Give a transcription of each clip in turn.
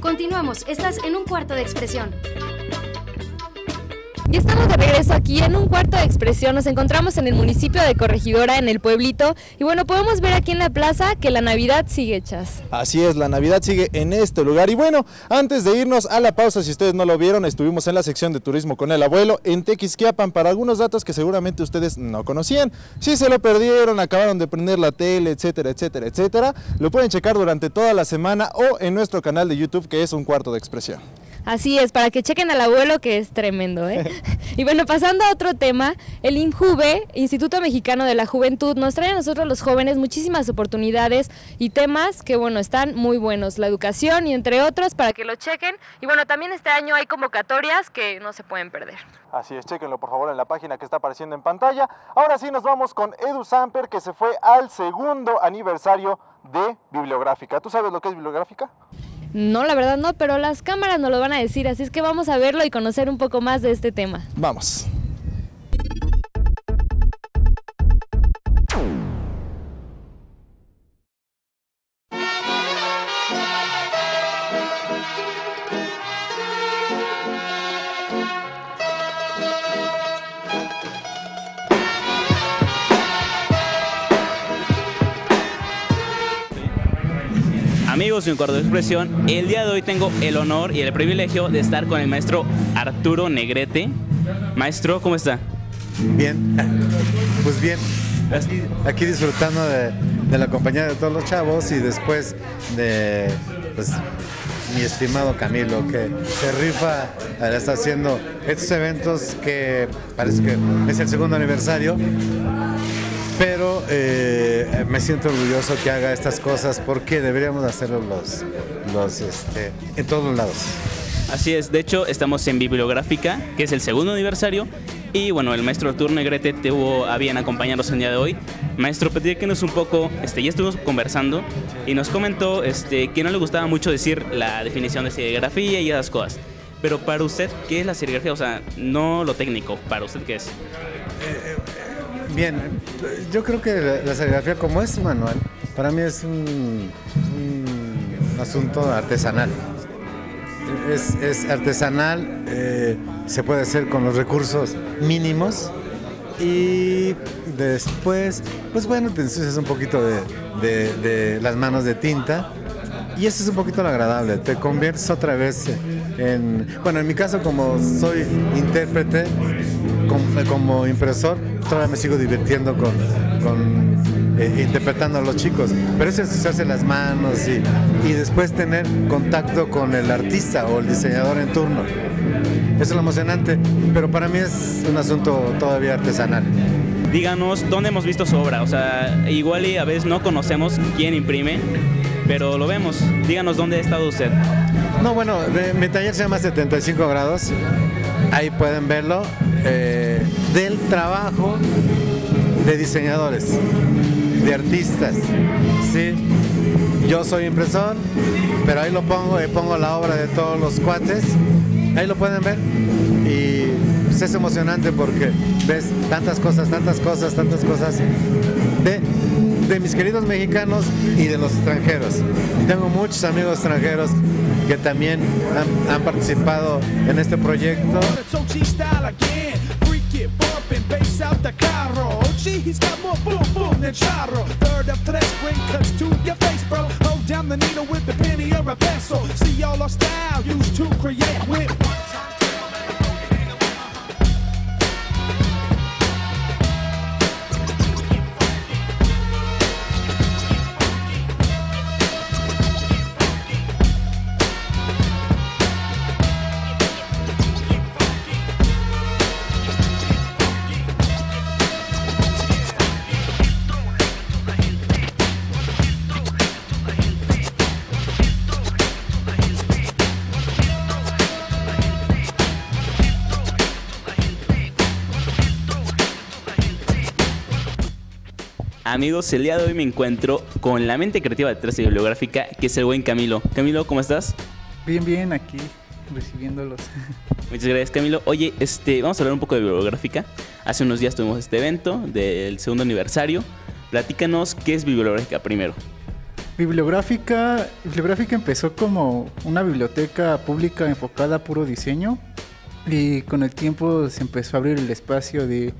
Continuamos, estás en un cuarto de expresión. Y estamos de regreso aquí en un cuarto de expresión. Nos encontramos en el municipio de Corregidora, en el pueblito. Y bueno, podemos ver aquí en la plaza que la Navidad sigue hechas. Así es, la Navidad sigue en este lugar. Y bueno, antes de irnos a la pausa, si ustedes no lo vieron, estuvimos en la sección de turismo con el abuelo en Tequisquiapan para algunos datos que seguramente ustedes no conocían. Si se lo perdieron, acabaron de prender la tele, etcétera, etcétera, etcétera, lo pueden checar durante toda la semana o en nuestro canal de YouTube que es un cuarto de expresión. Así es, para que chequen al abuelo que es tremendo, ¿eh? y bueno, pasando a otro tema, el INJUVE, Instituto Mexicano de la Juventud, nos trae a nosotros los jóvenes muchísimas oportunidades y temas que, bueno, están muy buenos, la educación y entre otros, para que lo chequen. Y bueno, también este año hay convocatorias que no se pueden perder. Así es, chequenlo por favor en la página que está apareciendo en pantalla. Ahora sí nos vamos con Edu Samper, que se fue al segundo aniversario de Bibliográfica. ¿Tú sabes lo que es Bibliográfica? No, la verdad no, pero las cámaras nos lo van a decir, así es que vamos a verlo y conocer un poco más de este tema. Vamos. Amigos de un cuarto de expresión, el día de hoy tengo el honor y el privilegio de estar con el maestro Arturo Negrete. Maestro, ¿cómo está? Bien, pues bien. Aquí, disfrutando de, la compañía de todos los chavos y después de pues, mi estimado Camilo, que se rifa, está haciendo estos eventos que parece que es el segundo aniversario pero eh, me siento orgulloso que haga estas cosas porque deberíamos hacerlo los, los este, en todos lados. Así es, de hecho estamos en Bibliográfica, que es el segundo aniversario, y bueno, el maestro Artur Negrete tuvo a bien acompañarnos el día de hoy. Maestro, nos un poco, este, ya estuvimos conversando y nos comentó este, que no le gustaba mucho decir la definición de serigrafía y esas cosas. Pero para usted, ¿qué es la serigrafía? O sea, no lo técnico, para usted, ¿qué es? Eh, eh, Bien, yo creo que la, serigrafía como es manual, para mí es un, asunto artesanal. Es, artesanal, eh, se puede hacer con los recursos mínimos y después, pues bueno, te ensucias un poquito de, las manos de tinta y eso es un poquito lo agradable, te conviertes otra vez en, bueno, en mi caso como soy intérprete, como, impresor, todavía me sigo divirtiendo con, eh, interpretando a los chicos. Pero eso es hacerse las manos y, y después tener contacto con el artista o el diseñador en turno. Eso es lo emocionante, pero para mí es un asunto todavía artesanal díganos dónde hemos visto su obra. O sea, igual y a veces no conocemos quién imprime, pero lo vemos. Díganos dónde ha estado usted. No, bueno, mi taller se llama 75 grados. Ahí pueden verlo. Eh, del trabajo de diseñadores, de artistas. ¿sí? Yo soy impresor, pero ahí lo pongo, ahí pongo la obra de todos los cuates. Ahí lo pueden ver. Y pues, es emocionante porque ves tantas cosas, tantas cosas, tantas cosas de de mis queridos mexicanos y de los extranjeros. Tengo muchos amigos extranjeros que también han, participado en este proyecto. Amigos, el día de hoy me encuentro con la mente creativa detrás de Bibliográfica, que es el buen Camilo. Camilo, ¿cómo estás? Bien, bien, aquí recibiéndolos. Muchas gracias, Camilo. Oye, este, vamos a hablar un poco de Bibliográfica. Hace unos días tuvimos este evento del segundo aniversario. Platícanos qué es Bibliográfica primero. Bibliográfica, Bibliográfica empezó como una biblioteca pública enfocada a puro diseño y con el tiempo se empezó a abrir el espacio de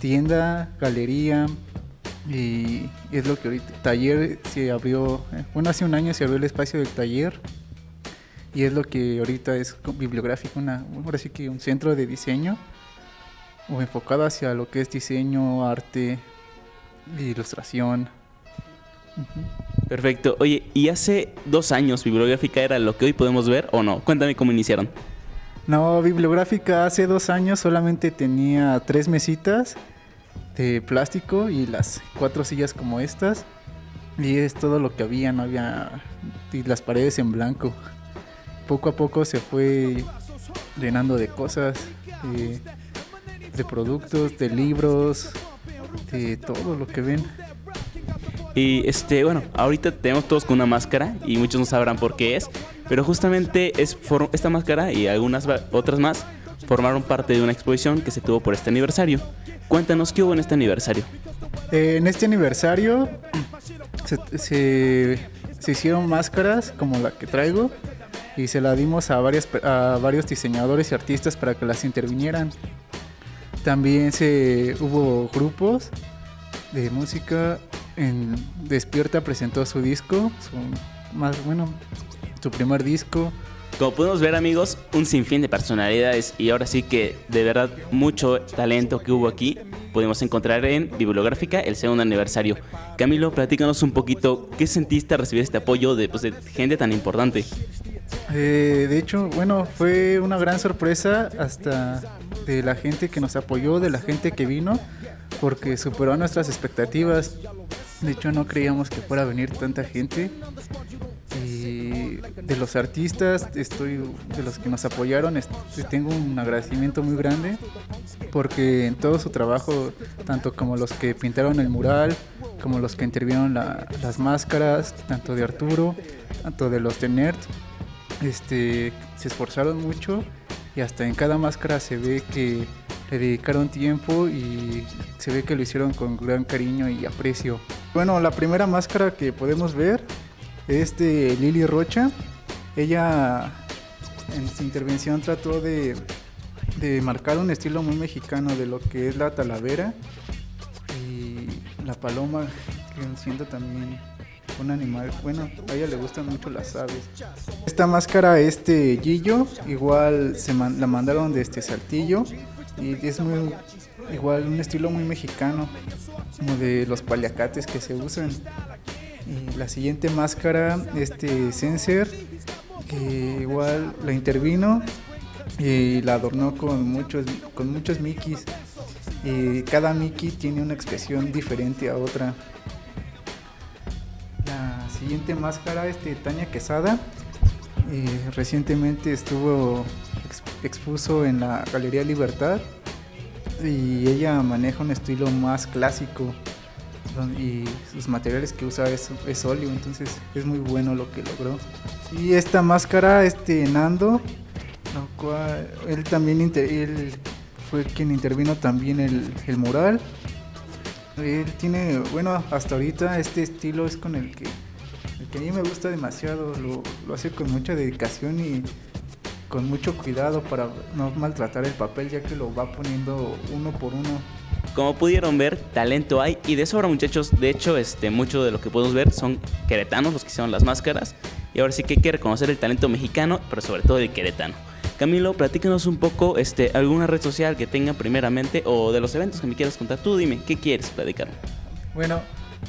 tienda, galería y es lo que ahorita taller se abrió, eh, bueno hace un año se abrió el espacio del taller y es lo que ahorita es co- bibliográfico, una, ahora sí que un centro de diseño o enfocado hacia lo que es diseño, arte, ilustración. Perfecto. Oye, ¿y hace dos años Bibliográfica era lo que hoy podemos ver o no? Cuéntame cómo iniciaron. No, bibliográfica hace dos años solamente tenía tres mesitas de plástico y las cuatro sillas como estas. Y es todo lo que había, no había... Y las paredes en blanco. Poco a poco se fue llenando de cosas, de, de productos, de libros, de todo lo que ven. Y este, bueno, ahorita tenemos todos con una máscara y muchos no sabrán por qué es, pero justamente es esta máscara y algunas otras más formaron parte de una exposición que se tuvo por este aniversario. Cuéntanos qué hubo en este aniversario. Eh, en este aniversario se, se- hicieron máscaras como la que traigo y se la dimos a, varias, a varios diseñadores y artistas para que las intervinieran. También se hubo grupos de música. Despierta presentó su disco, su más bueno, su primer disco. Como podemos ver amigos, un sinfín de personalidades y ahora sí que de verdad mucho talento que hubo aquí pudimos encontrar en Bibliográfica el segundo aniversario. Camilo, platícanos un poquito qué sentiste recibir este apoyo de, pues, gente tan importante. Eh, de hecho, bueno, fue una gran sorpresa hasta de la gente que nos apoyó, de la gente que vino, porque superó nuestras expectativas. De hecho, no creíamos que fuera a venir tanta gente. De los artistas, estoy de los que nos apoyaron, tengo un agradecimiento muy grande porque en todo su trabajo, tanto como los que pintaron el mural, como los que intervinieron la- las máscaras, tanto de Arturo, tanto de los de Nerd, este, se esforzaron mucho y hasta en cada máscara se ve que le dedicaron tiempo y se ve que lo hicieron con gran cariño y aprecio. Bueno, la primera máscara que podemos ver es de Lili Rocha. Ella en su intervención trató de, de marcar un estilo muy mexicano de lo que es la talavera y la paloma, que también un animal. Bueno, a ella le gustan mucho las aves. Esta máscara es de Gillo, igual se la mandaron de este Saltillo y es muy igual un estilo muy mexicano, como de los paliacates que se usan. Y la siguiente máscara, este Sensor, que igual la intervino y la adornó con muchos, con muchos Mickeys. Y cada Mickey tiene una expresión diferente a otra. La siguiente máscara es de Tania Quesada. eh, recientemente estuvo ex- expuso en la Galería Libertad y ella maneja un estilo más clásico y sus materiales que usa es, es óleo, entonces es muy bueno lo que logró. Y esta máscara, este Nando, él también fue quien intervino también el, el mural. Él tiene, bueno, hasta ahorita este estilo es con el que, el que a mí me gusta demasiado, lo, lo hace con mucha dedicación y con mucho cuidado para no maltratar el papel ya que lo va poniendo uno por uno. Como pudieron ver, talento hay y de sobra muchachos. De hecho, este, mucho de lo que podemos ver son queretanos los que hicieron las máscaras. Y ahora sí que hay que reconocer el talento mexicano, pero sobre todo el queretano. Camilo, platícanos un poco este, alguna red social que tengan primeramente o de los eventos que me quieras contar. Tú dime, ¿qué quieres platicar? Bueno,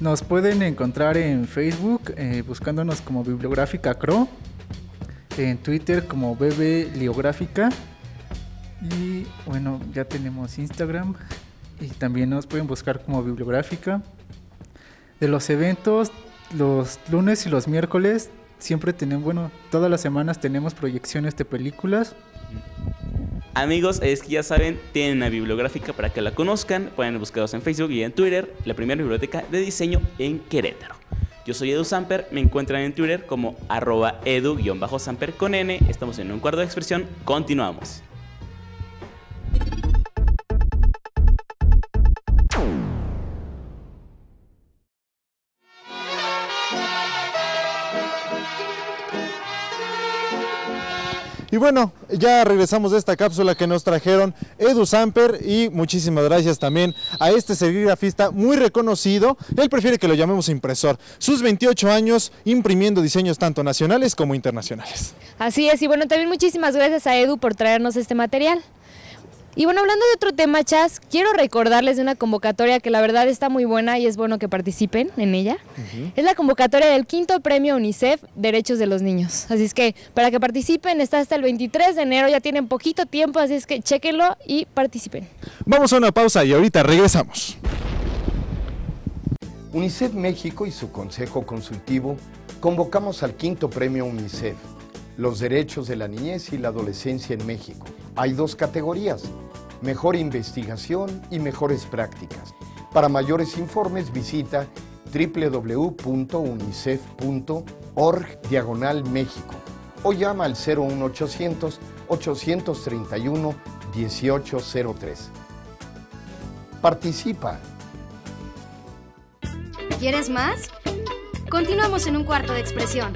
nos pueden encontrar en Facebook eh, buscándonos como Bibliográfica Cro, en Twitter como BB Liográfica y bueno, ya tenemos Instagram y también nos pueden buscar como Bibliográfica. De los eventos, los lunes y los miércoles siempre tenemos, bueno, todas las semanas tenemos proyecciones de películas. Amigos, es que ya saben, tienen una bibliográfica para que la conozcan. Pueden buscarlos en Facebook y en Twitter, la primera biblioteca de diseño en Querétaro. Yo soy Edu Samper, me encuentran en Twitter como arroba edu-samper con N. Estamos en un cuarto de expresión, continuamos. Y bueno, ya regresamos de esta cápsula que nos trajeron Edu Samper y muchísimas gracias también a este serigrafista muy reconocido. Él prefiere que lo llamemos impresor. Sus 28 años imprimiendo diseños tanto nacionales como internacionales. Así es, y bueno, también muchísimas gracias a Edu por traernos este material. Y bueno, hablando de otro tema, Chas, quiero recordarles de una convocatoria que la verdad está muy buena y es bueno que participen en ella. Es la convocatoria del quinto premio UNICEF Derechos de los Niños. Así es que para que participen está hasta el 23 de enero, ya tienen poquito tiempo, así es que chequenlo y participen. Vamos a una pausa y ahorita regresamos. UNICEF México y su Consejo Consultivo convocamos al quinto premio UNICEF, los derechos de la niñez y la adolescencia en México. Hay dos categorías, mejor investigación y mejores prácticas. Para mayores informes visita www.unicef.org diagonal México o llama al 01800 831 1803. Participa. ¿Quieres más? Continuamos en un cuarto de expresión.